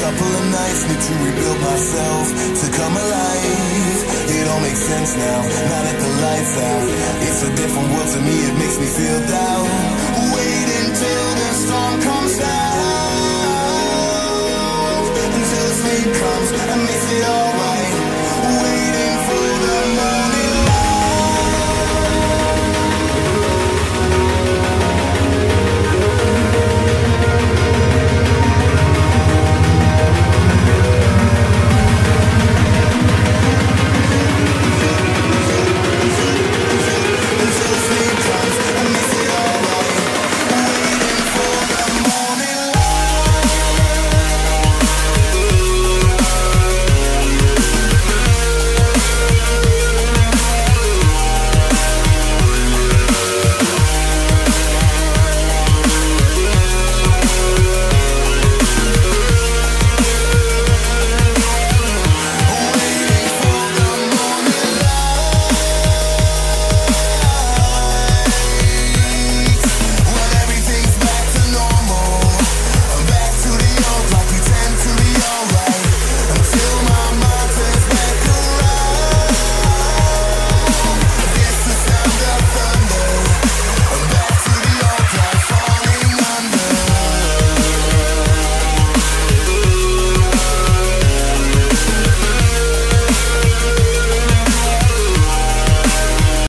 couple of nights need to rebuild myself to come alive. It all makes sense now, now that the lights out. It's a different world to me, it makes me feel down. Wait until the storm comes out, until the sleep comes and makes it all.